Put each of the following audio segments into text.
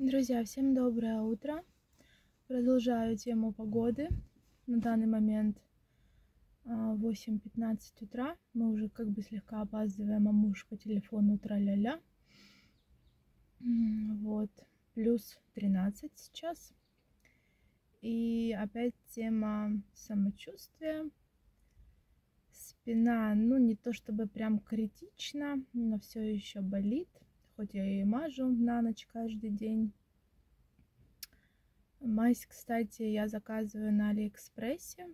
Друзья, всем доброе утро. Продолжаю тему погоды. На данный момент 8.15 утра. Мы уже как бы слегка опаздываем, а муж по телефону тра-ля-ля. Вот. Плюс 13 сейчас. И опять тема самочувствия. Спина, ну не то чтобы прям критично, но все еще болит хоть я и мажу на ночь каждый день. Мазь, кстати, я заказываю на Алиэкспрессе.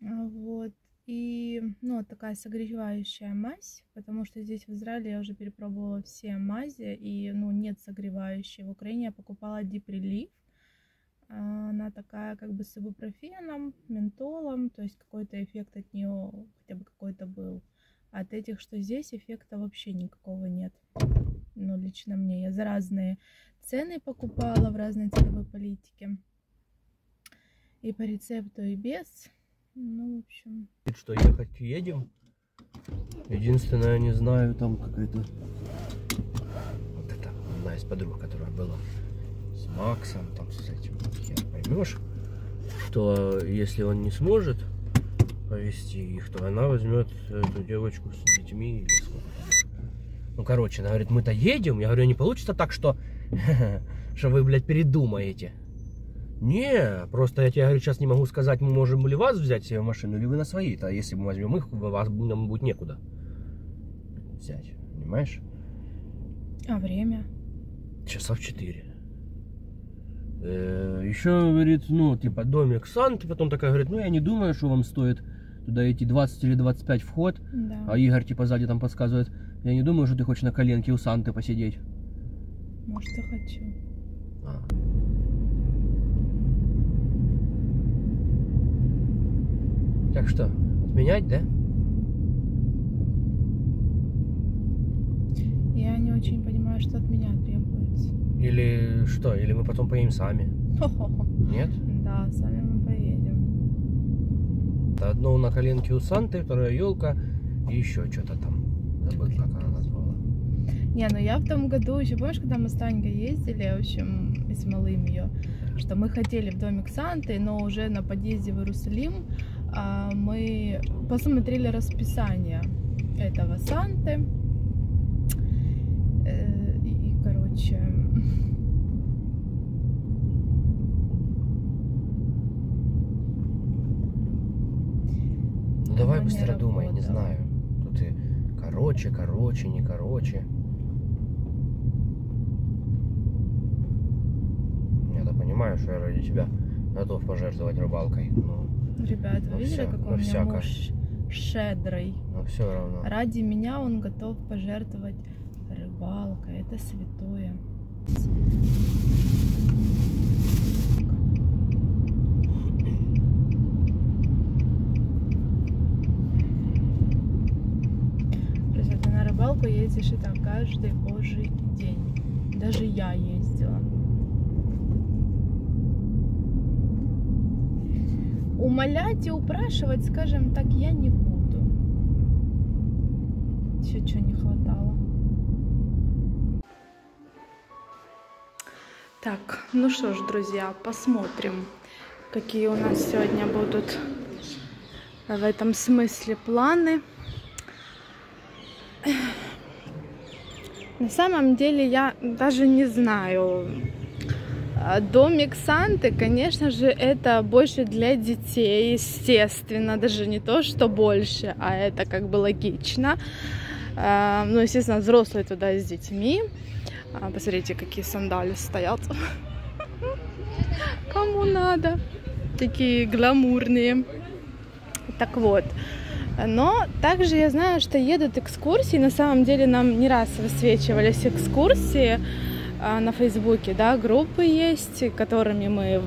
Вот. И, ну, такая согревающая мазь, потому что здесь в Израиле я уже перепробовала все мази, и, ну, нет согревающей. В Украине я покупала Relief. Она такая как бы с ибупрофеном, ментолом, то есть какой-то эффект от нее хотя бы какой-то был. От этих, что здесь, эффекта вообще никакого нет. Ну, лично мне. Я за разные цены покупала в разной ценовой политике. И по рецепту, и без. Ну, в общем... Что, ехать едем? Единственное, не знаю, там какая-то... Вот это одна из подруг, которая была с Максом, там с этим, хер поймешь, что если он не сможет повезти их, то она возьмет эту девочку с детьми или сколько Ну, короче, она говорит, мы-то едем. Я говорю, не получится так, что, что вы, блядь, передумаете. Не, просто я тебе говорю, сейчас не могу сказать, мы можем ли вас взять себе в машину, или вы на свои-то. А если мы возьмем их, вас нам будет некуда взять, понимаешь? А время? Часов четыре. Э, еще говорит, ну, типа, домик Санты, потом такая говорит, ну, я не думаю, что вам стоит туда идти 20 или 25 вход, Да. а Игорь типа сзади там подсказывает, я не думаю, что ты хочешь на коленке у Санты посидеть. Может, и хочу. А. Так что, отменять, да? Я не очень понимаю, что от меня требуется. Или что? Или мы потом поедем сами? Нет? Да, сами мы поедем. Это одно на коленке у Санты, вторая елка и еще что-то там. Забыл, как она назвала. Не, ну я в том году, еще помнишь, когда мы с Танькой ездили, в общем, с малым ее, что мы хотели в домик Санты, но уже на подъезде в Иерусалим а, мы посмотрели расписание этого Санты. Э, И, короче, Ну давай быстро думай, не знаю. Тут и короче, короче, не короче. Я-то понимаю, что я ради тебя готов пожертвовать рыбалкой. Но, Ну вы видели, всё, какой ну у меня всяко. муж щедрый? но все равно. Ради меня он готов пожертвовать рыбалкой. Это святое. Друзья, рыбалку ездишь и так каждый божий день. Даже я ездила. Умолять и упрашивать, скажем так, я не буду. Еще чего не хватало. Так, ну что ж, друзья, посмотрим, какие у нас сегодня будут в этом смысле планы. На самом деле я даже не знаю. А, Домик Санты, конечно же, это больше для детей, естественно, даже не то, что больше, а это как бы логично. А, Ну, естественно, взрослые туда с детьми. А, Посмотрите, какие сандали стоят. Кому надо? Такие гламурные. Так вот. Но также я знаю, что едут экскурсии. На самом деле нам не раз высвечивались экскурсии а, на Фейсбуке, да, группы есть, которыми мы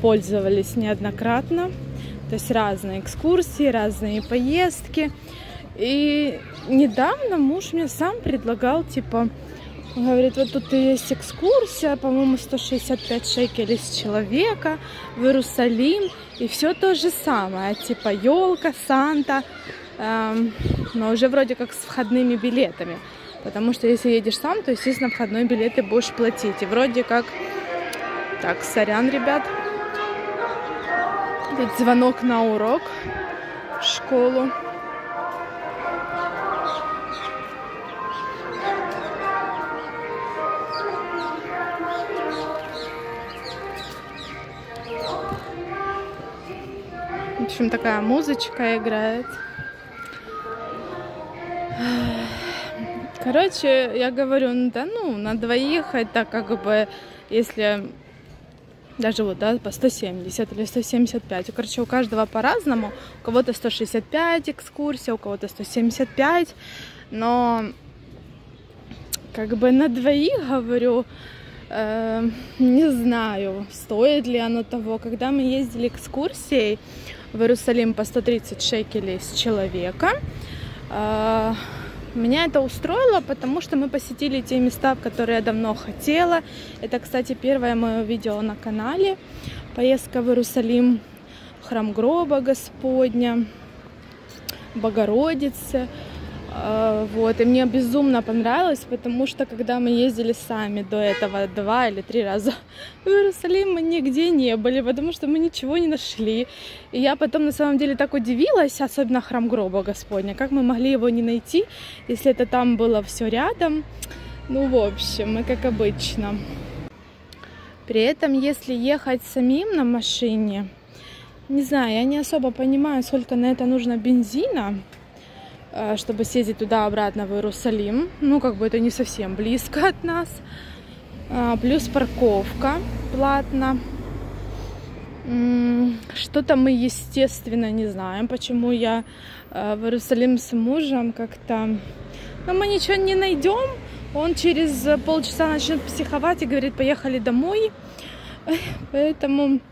пользовались неоднократно. То есть разные экскурсии, разные поездки. И недавно муж мне сам предлагал, типа, говорит, вот тут есть экскурсия, по-моему, 165 шекелей с человека в Иерусалим, и все то же самое, типа елка, Санта, эм, но уже вроде как с входными билетами. Потому что если едешь сам, то, естественно, входной билет ты будешь платить. И вроде как... Так, сорян, ребят. Тут звонок на урок в школу. Общем, такая музычка играет. Короче, я говорю, ну да ну, на двоих это как бы, если даже вот, да, по 170 или 175. Короче, у каждого по-разному. У кого-то 165 экскурсия, у кого-то 175. Но как бы на двоих, говорю, э, не знаю, стоит ли оно того. Когда мы ездили экскурсией в Иерусалим по 130 шекелей с человека, э, меня это устроило, потому что мы посетили те места, которые я давно хотела. Это, кстати, первое мое видео на канале. Поездка в Иерусалим, храм гроба Господня, Богородицы. А, вот, и мне безумно понравилось, потому что когда мы ездили сами до этого два или три раза в Иерусалим, мы нигде не были, потому что мы ничего не нашли. И я потом на самом деле так удивилась, особенно храм гроба Господня, как мы могли его не найти, если это там было все рядом. Ну, в общем, мы как обычно. При этом, если ехать самим на машине, не знаю, я не особо понимаю, сколько на это нужно бензина, чтобы съездить туда-обратно в Иерусалим. Ну, как бы это не совсем близко от нас. А, плюс парковка платно. Что-то мы, естественно, не знаем, почему я э, в Иерусалим с мужем как-то... Но мы ничего не найдем. Он через полчаса начнет психовать и говорит, поехали домой. Поэтому Э,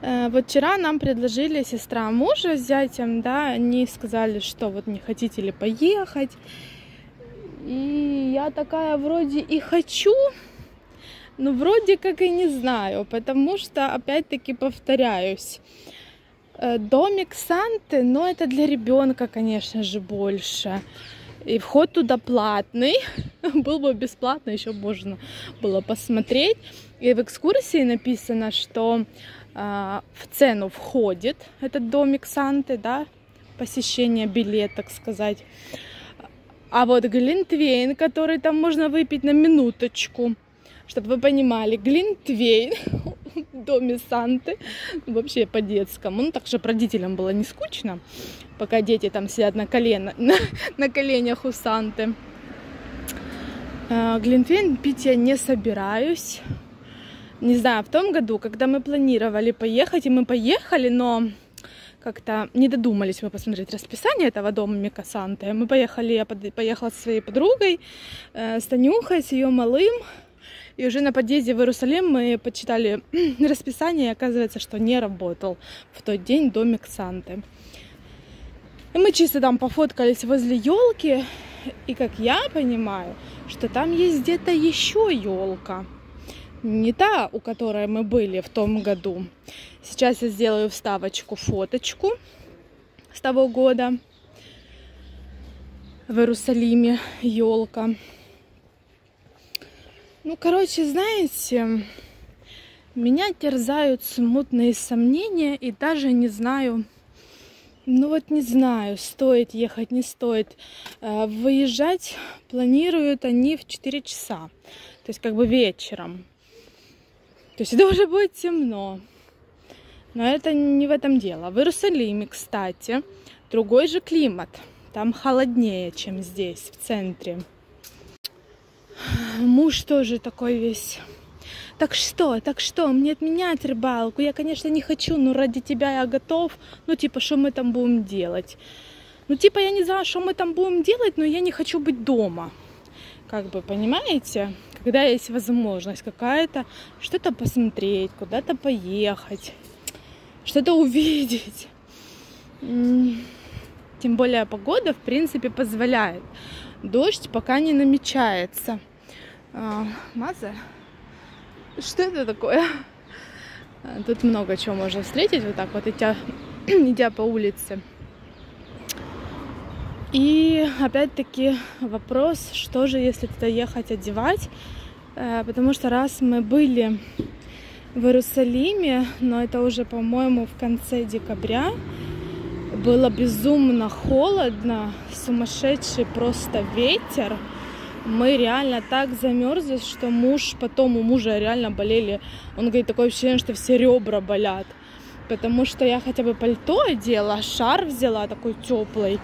вот вчера нам предложили сестра мужа с зятем, да, они сказали, что вот не хотите ли поехать. И я такая вроде и хочу, но вроде как и не знаю, потому что, опять-таки, повторяюсь, э, домик Санты, но это для ребенка, конечно же, больше. И вход туда платный. Был бы бесплатно, еще можно было посмотреть. И в экскурсии написано, что в цену входит этот домик Санты, да, посещение билет, так сказать. А вот Глинтвейн, который там можно выпить на минуточку, чтобы вы понимали, Глинтвейн в доме Санты, вообще по-детскому, ну так, чтобы родителям было не скучно, пока дети там сидят на, колено, на, на коленях у Санты. А, Глинтвейн пить я не собираюсь, не знаю, в том году, когда мы планировали поехать, и мы поехали, но как-то не додумались мы посмотреть расписание этого дома Микасанты. Мы поехали, я под, поехала со своей подругой, э, с Танюхой, с ее малым. И уже на подъезде в Иерусалим мы почитали расписание, и оказывается, что не работал в тот день домик Санты. И мы чисто там пофоткались возле елки, и как я понимаю, что там есть где-то еще елка не та, у которой мы были в том году. Сейчас я сделаю вставочку, фоточку с того года в Иерусалиме, елка. Ну, короче, знаете, меня терзают смутные сомнения и даже не знаю, ну вот не знаю, стоит ехать, не стоит. Э, выезжать планируют они в 4 часа, то есть как бы вечером. То есть это уже будет темно. Но это не в этом дело. В Иерусалиме, кстати, другой же климат. Там холоднее, чем здесь, в центре. Муж тоже такой весь. Так что, так что, мне отменять рыбалку? Я, конечно, не хочу, но ради тебя я готов. Ну, типа, что мы там будем делать? Ну, типа, я не знаю, что мы там будем делать, но я не хочу быть дома. Как бы, понимаете? Когда есть возможность какая-то, что-то посмотреть, куда-то поехать, что-то увидеть. Тем более погода, в принципе, позволяет. Дождь пока не намечается. А, Маза? Что это такое? Тут много чего можно встретить, вот так вот, идя, идя по улице. И опять-таки вопрос, что же, если туда ехать одевать, потому что раз мы были в Иерусалиме, но это уже, по-моему, в конце декабря, было безумно холодно, сумасшедший просто ветер. Мы реально так замерзли, что муж, потом у мужа реально болели. Он говорит, такое ощущение, что все ребра болят. Потому что я хотя бы пальто одела, шар взяла такой теплый.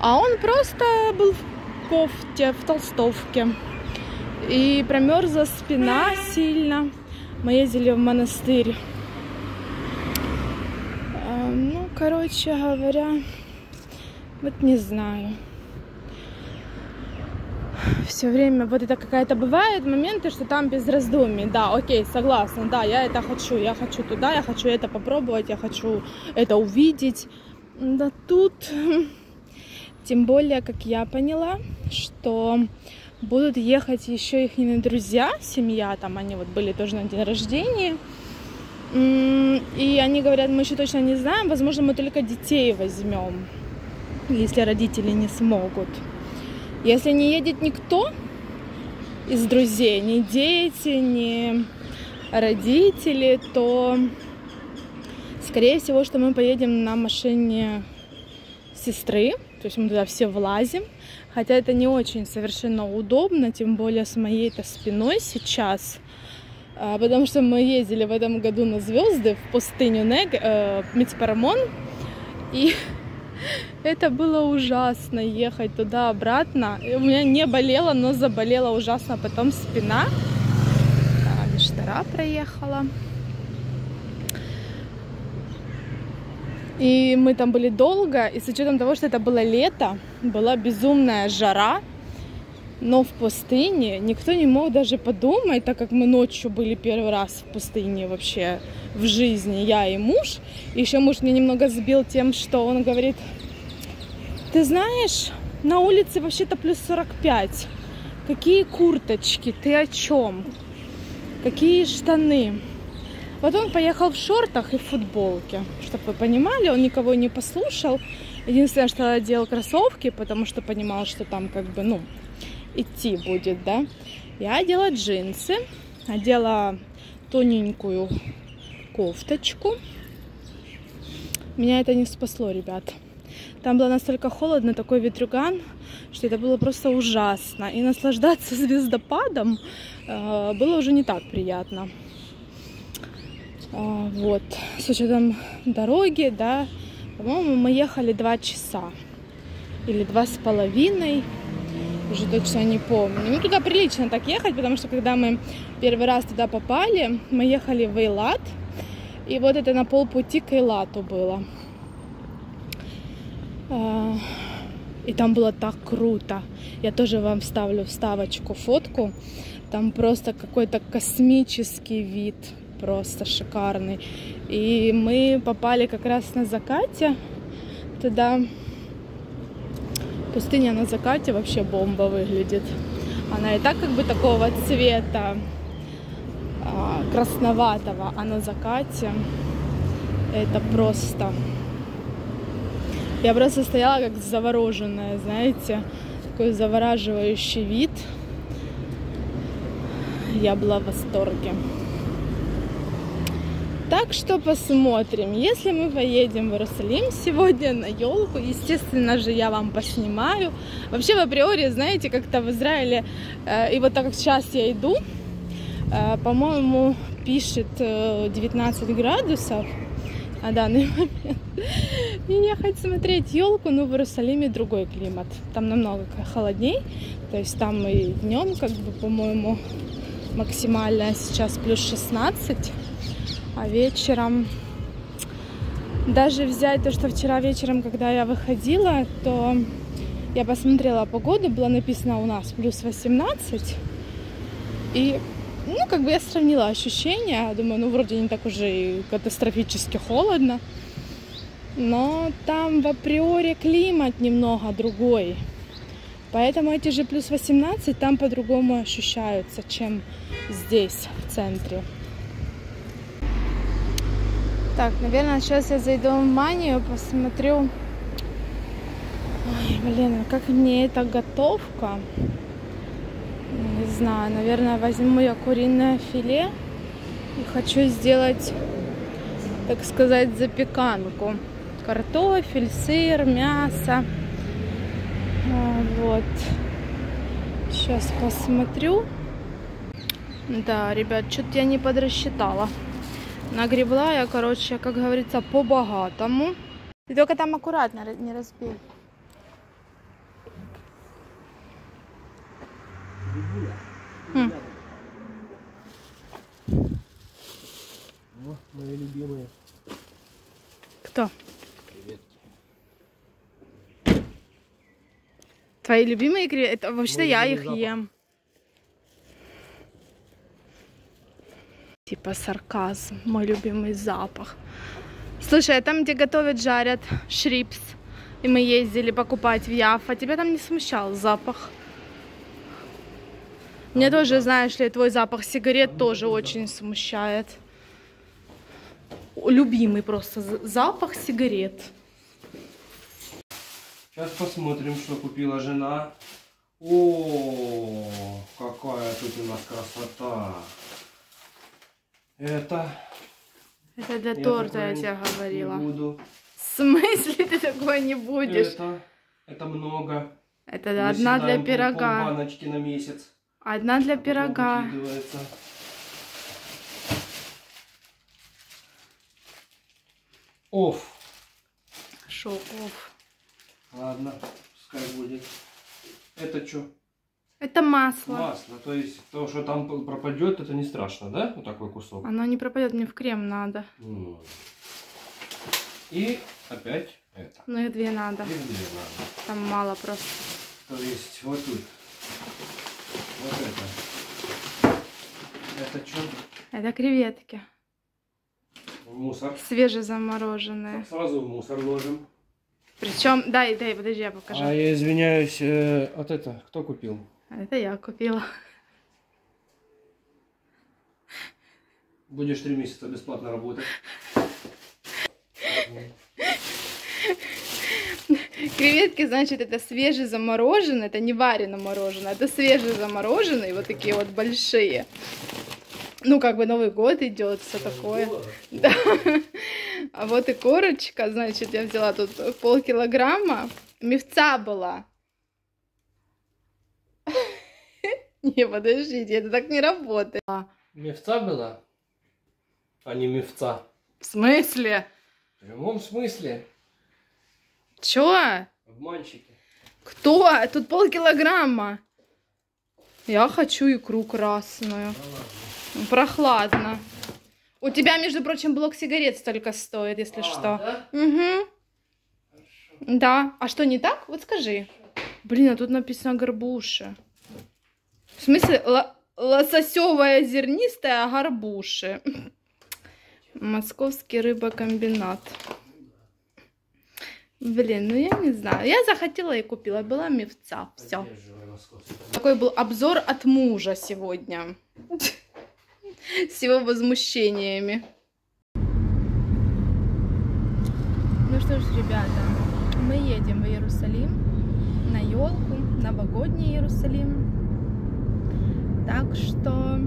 А он просто был в кофте, в толстовке. И промерзла спина сильно. Мы ездили в монастырь. А, ну, короче говоря, вот не знаю. Все время вот это какая-то бывает моменты, что там без раздумий. Да, окей, согласна, да, я это хочу, я хочу туда, я хочу это попробовать, я хочу это увидеть. Да тут тем более, как я поняла, что будут ехать еще их друзья, семья, там они вот были тоже на день рождения. И они говорят, мы еще точно не знаем, возможно, мы только детей возьмем, если родители не смогут. Если не едет никто из друзей, ни дети, ни родители, то скорее всего, что мы поедем на машине сестры, то есть мы туда все влазим. Хотя это не очень совершенно удобно, тем более с моей-то спиной сейчас. А, потому что мы ездили в этом году на звезды в пустыню Нег, э, Мицпарамон. И это было ужасно ехать туда-обратно. У меня не болело, но заболела ужасно потом спина. А, Миштара проехала. И мы там были долго, и с учетом того, что это было лето, была безумная жара, но в пустыне никто не мог даже подумать, так как мы ночью были первый раз в пустыне вообще в жизни, я и муж. И еще муж меня немного сбил тем, что он говорит, ты знаешь, на улице вообще-то плюс 45. Какие курточки, ты о чем? Какие штаны? Вот он поехал в шортах и в футболке, чтобы вы понимали, он никого не послушал. Единственное, что одел кроссовки, потому что понимал, что там как бы, ну, идти будет, да. Я одела джинсы, одела тоненькую кофточку. Меня это не спасло, ребят. Там было настолько холодно, такой ветрюган, что это было просто ужасно. И наслаждаться звездопадом э, было уже не так приятно. А, вот, с учетом дороги, да, по-моему, мы ехали два часа или два с половиной, уже точно не помню. Ну, туда прилично так ехать, потому что когда мы первый раз туда попали, мы ехали в Эйлат, и вот это на полпути к Эйлату было. А, и там было так круто. Я тоже вам вставлю вставочку, фотку. Там просто какой-то космический вид просто шикарный. И мы попали как раз на закате туда. Пустыня на закате вообще бомба выглядит. Она и так как бы такого цвета а, красноватого, а на закате это просто... Я просто стояла как завороженная, знаете, такой завораживающий вид. Я была в восторге. Так что посмотрим. Если мы поедем в Иерусалим сегодня на елку, естественно же, я вам поснимаю. Вообще, в априори, знаете, как-то в Израиле, э, и вот так как сейчас я иду, э, по-моему, пишет э, 19 градусов на данный момент. И ехать смотреть елку, но в Иерусалиме другой климат. Там намного холодней. То есть там и днем, как бы, по-моему, максимально сейчас плюс 16 а вечером даже взять то, что вчера вечером, когда я выходила, то я посмотрела погоду, было написано у нас плюс 18. И, ну, как бы я сравнила ощущения. Думаю, ну, вроде не так уже и катастрофически холодно. Но там в априори климат немного другой. Поэтому эти же плюс 18 там по-другому ощущаются, чем здесь, в центре. Так, наверное, сейчас я зайду в манию, посмотрю, Ой, блин, а как мне эта готовка? Не знаю, наверное, возьму я куриное филе и хочу сделать, так сказать, запеканку. Картофель, сыр, мясо. А, Вот. Сейчас посмотрю. Да, ребят, что-то я не подрасчитала. Нагребла я, короче, как говорится, по-богатому. Ты только там аккуратно ра- не разбей. М. О, мои любимые Кто? креветки. Твои любимые креветки? Это вообще-то я их запах. ем. Типа сарказм, мой любимый запах. Слушай, а там, где готовят, жарят шрипс, и мы ездили покупать в Яфа, тебя там не смущал запах? Мне тоже, знаешь ли, твой запах сигарет тоже очень смущает. Любимый просто запах сигарет. Сейчас посмотрим, что купила жена. О, какая тут у нас красота. Это Это для я торта, я тебе не говорила. буду. В смысле ты такое не будешь? Это, это много. Это Мы одна для пол- пирога. полбаночки на месяц. Одна для а пирога. Оф. Шоков. Ладно, пускай будет. Это что? Это масло. Масло. То есть то, что там пропадет, это не страшно, да? Вот такой кусок. Оно не пропадет, мне в крем надо. М. И опять это. Ну и две надо. И две надо. Там мало просто. То есть вот тут. Вот это. Это что? Это креветки. Мусор. Свежезамороженные. Сразу в мусор ложим. Причем, дай, дай, подожди, я покажу. А я извиняюсь, э, вот это кто купил? Это я купила. Будешь три месяца бесплатно работать. Креветки, значит, это свежезамороженные, это не варено мороженое, это свежезамороженные, вот такие вот большие. Ну, как бы Новый год идет, все такое. Да. А вот и корочка, значит, я взяла тут полкилограмма. Мифца была. Не, подождите, это так не работает. Мевца была? А не мевца. В смысле? В прямом смысле. Чё? Обманщики. Кто? Тут полкилограмма. Я хочу икру красную. Прохладно. У тебя, между прочим, блок сигарет столько стоит, если А, что. да? Угу. Хорошо. Да. А что, не так? Вот скажи. Блин, а тут написано горбуши. В смысле, ло- лососевая зернистая горбуши. Московский рыбокомбинат. Блин, ну я не знаю. Я захотела и купила. Была мифца. Все. Такой был обзор от мужа сегодня. С его возмущениями. Ну что ж, ребята, мы едем в Иерусалим на елку, новогодний Иерусалим. Так что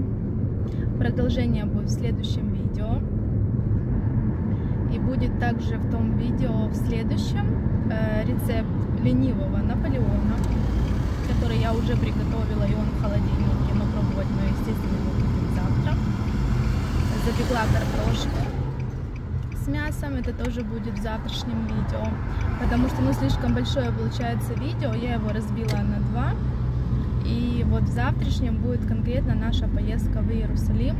продолжение будет в следующем видео. И будет также в том видео в следующем э, рецепт ленивого Наполеона который я уже приготовила, и он в холодильнике, но пробовать мы, естественно, его будем завтра. Запекла картошку с мясом, это тоже будет в завтрашнем видео, потому что, ну, слишком большое получается видео, я его разбила на два, вот в завтрашнем будет конкретно наша поездка в Иерусалим,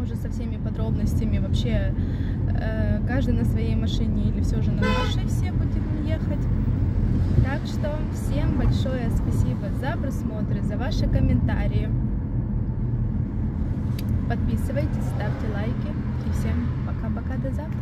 уже со всеми подробностями, вообще, э, каждый на своей машине или все же на нашей все будем ехать. Так что всем большое спасибо за просмотр, за ваши комментарии. Подписывайтесь, ставьте лайки. И всем пока-пока до завтра.